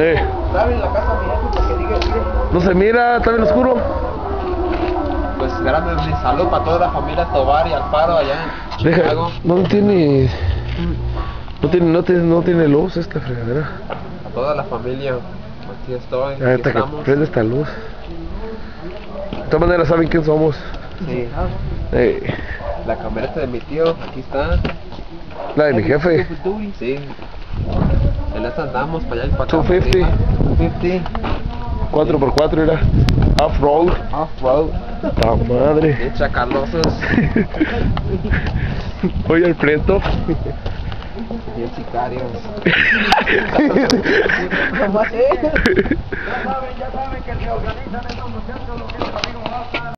Eh, ¿Sabes la casa de mi jefe? Porque diga, mire. no se mira, está bien oscuro. Pues grande mi salud para toda la familia Tobar y Alfaro allá en Deja, Chicago. no tiene. No tiene, no tiene, no tiene luz esta fregadera. A toda la familia. Aquí estoy. Aquí Ahorita que estamos. prende esta luz. De todas maneras saben quién somos. Sí. Eh, La camioneta de mi tío, aquí está. la de mi jefe. Sí. Esta andamos para allá y para acá. 250. 250. 4x4 era. Off-road. Off-road. La madre. Bien chacalosos. Oye, el preto. Bien sicarios. Ya saben, ya saben que se organizan esos muchachos,